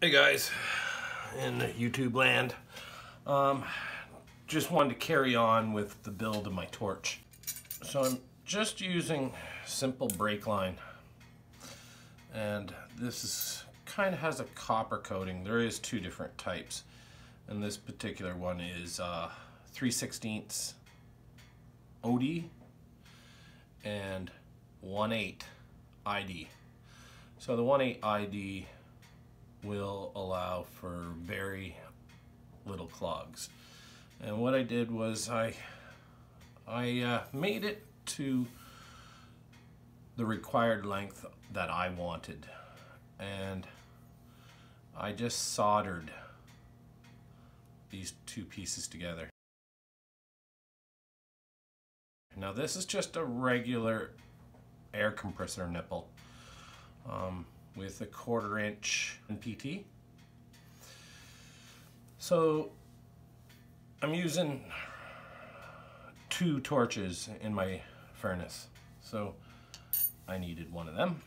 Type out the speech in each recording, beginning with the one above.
Hey guys, in YouTube land. Um, just wanted to carry on with the build of my torch. So I'm just using simple brake line. And this is kind of has a copper coating. There is two different types. And this particular one is uh, 3 16ths OD and 1 8 ID. So the 1 8 ID will allow for very little clogs. And what I did was I, I uh, made it to the required length that I wanted. And I just soldered these two pieces together. Now this is just a regular air compressor nipple. Um, with a quarter inch PT. So I'm using two torches in my furnace. So I needed one of them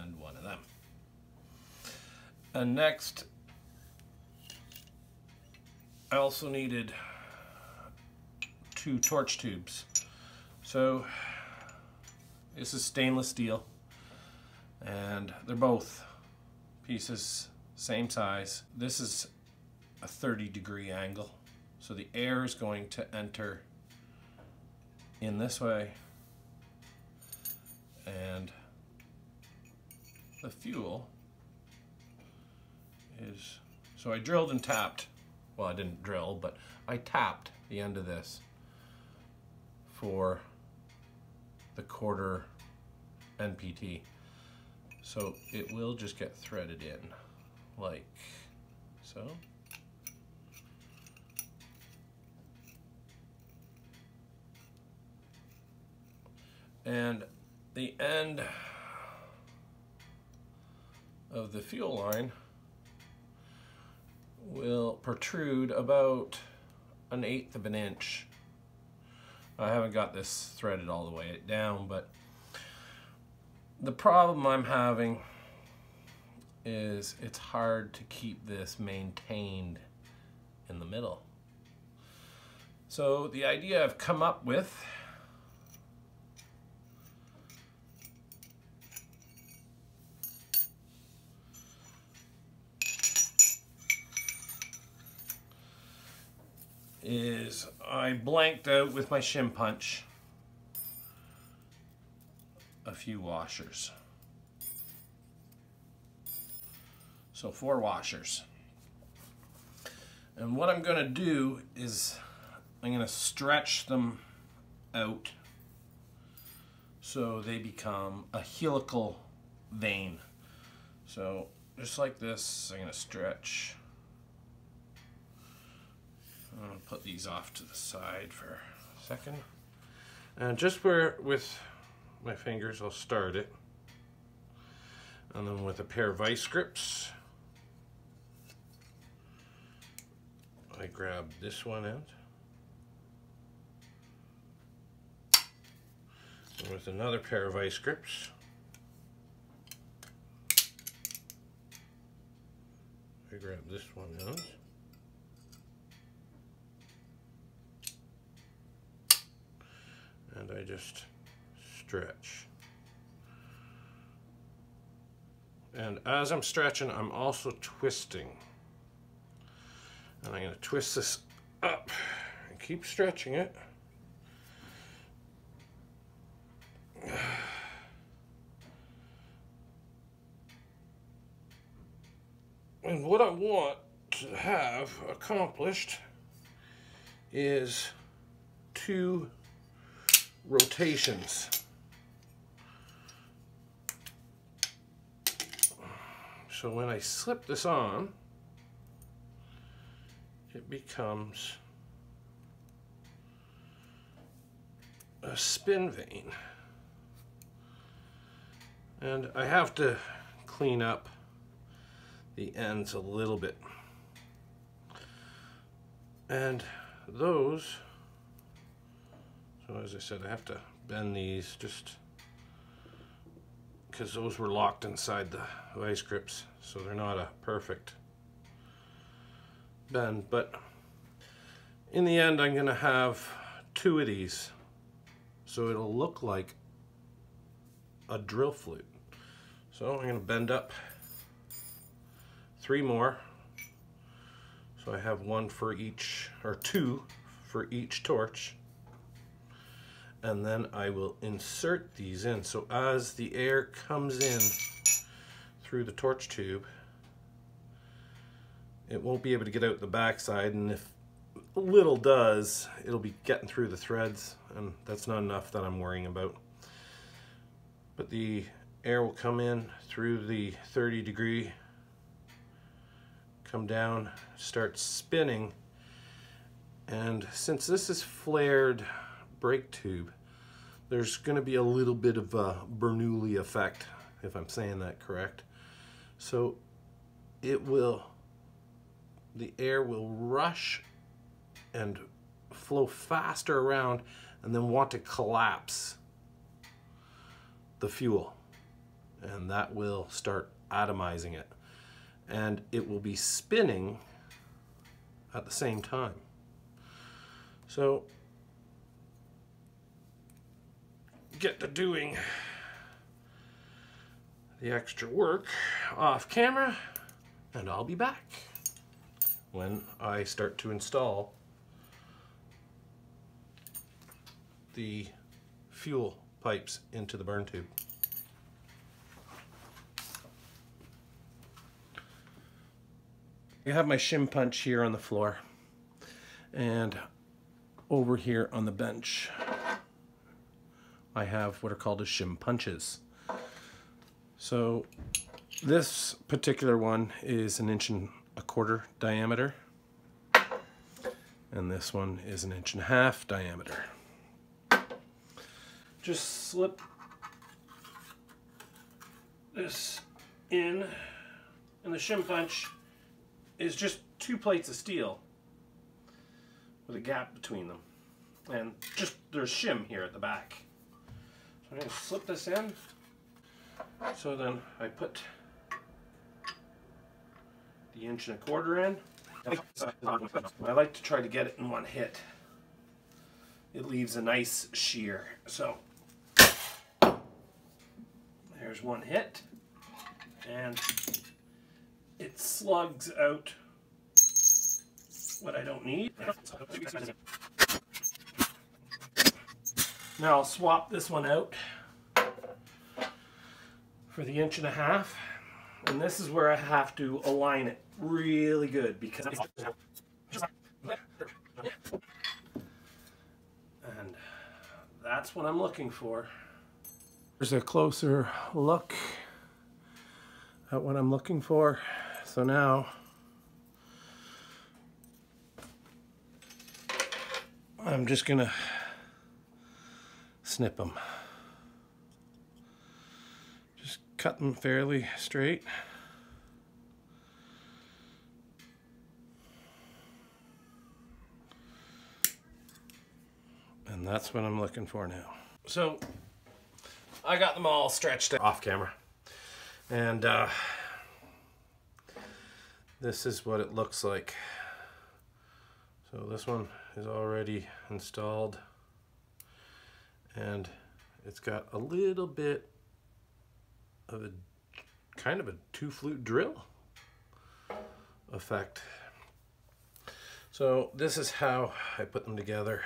and one of them. And next, I also needed two torch tubes. So this is stainless steel and they're both pieces same size. This is a 30 degree angle. So the air is going to enter in this way. And the fuel is so I drilled and tapped. Well I didn't drill but I tapped the end of this for the quarter NPT so it will just get threaded in like so. And the end of the fuel line will protrude about an eighth of an inch. I haven't got this threaded all the way down, but the problem I'm having is it's hard to keep this maintained in the middle. So the idea I've come up with is I blanked out with my shim punch a few washers. So four washers. And what I'm going to do is I'm going to stretch them out so they become a helical vane. So just like this, I'm going to stretch. I'm to put these off to the side for a second. And just where with my fingers, I'll start it. And then with a pair of vice grips, I grab this one out. And with another pair of vice grips, I grab this one out. And I just stretch. And as I'm stretching, I'm also twisting. And I'm going to twist this up and keep stretching it. And what I want to have accomplished is two rotations. So when I slip this on, it becomes a spin vane. And I have to clean up the ends a little bit. And those so as I said, I have to bend these just because those were locked inside the vice grips so they're not a perfect bend. But in the end I'm gonna have two of these. So it'll look like a drill flute. So I'm gonna bend up three more. So I have one for each or two for each torch and then I will insert these in. So as the air comes in through the torch tube, it won't be able to get out the backside, and if a little does, it'll be getting through the threads, and that's not enough that I'm worrying about. But the air will come in through the 30 degree, come down, start spinning, and since this is flared brake tube, there's going to be a little bit of a Bernoulli effect, if I'm saying that correct. So it will, the air will rush and flow faster around and then want to collapse the fuel. And that will start atomizing it. And it will be spinning at the same time. So get to doing the extra work off camera and I'll be back when I start to install the fuel pipes into the burn tube. I have my shim punch here on the floor and over here on the bench I have what are called as shim punches. So this particular one is an inch and a quarter diameter and this one is an inch and a half diameter. Just slip this in and the shim punch is just two plates of steel with a gap between them and just there's shim here at the back. I'm going to slip this in. So then I put the inch and a quarter in. I like to try to get it in one hit. It leaves a nice shear. So there's one hit and it slugs out what I don't need. Now I'll swap this one out for the inch and a half. And this is where I have to align it really good because and that's what I'm looking for. There's a closer look at what I'm looking for. So now I'm just gonna snip them. Just cut them fairly straight. And that's what I'm looking for now. So I got them all stretched off camera. And uh, this is what it looks like. So this one is already installed and it's got a little bit of a kind of a two flute drill effect. So this is how I put them together.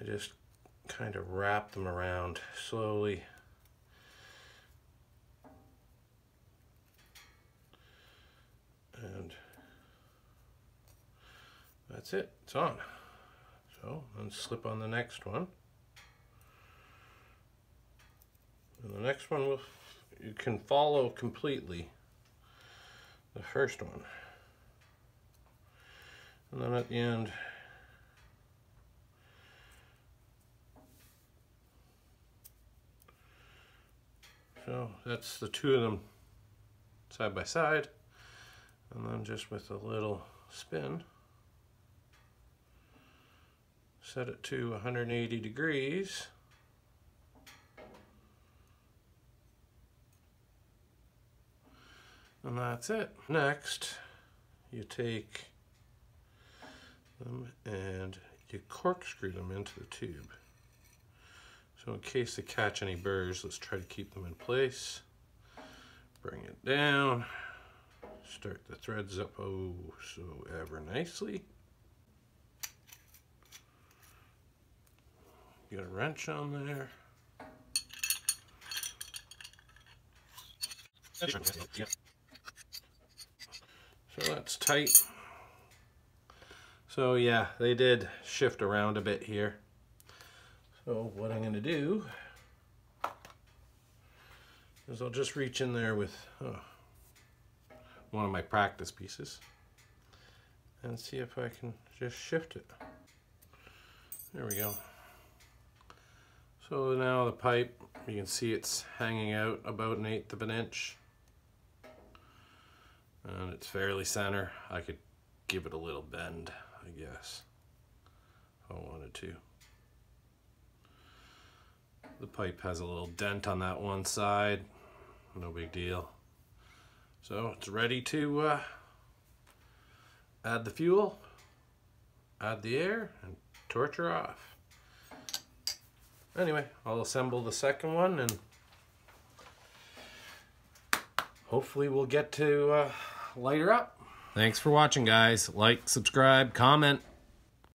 I just kind of wrap them around slowly. And that's it, it's on. So, and slip on the next one. And the next one will, you can follow completely the first one. And then at the end, so that's the two of them side by side. And then just with a little spin set it to 180 degrees. And that's it. Next, you take them and you corkscrew them into the tube. So in case they catch any burrs, let's try to keep them in place. Bring it down. Start the threads up oh so ever nicely. Got a wrench on there. So that's tight. So yeah, they did shift around a bit here. So what I'm going to do is I'll just reach in there with oh, one of my practice pieces and see if I can just shift it. There we go. So now the pipe, you can see it's hanging out about an eighth of an inch. And it's fairly center. I could give it a little bend, I guess, if I wanted to. The pipe has a little dent on that one side. No big deal. So it's ready to uh, add the fuel, add the air, and torch her off. Anyway, I'll assemble the second one and hopefully we'll get to uh, light her up. Thanks for watching guys. Like, subscribe, comment.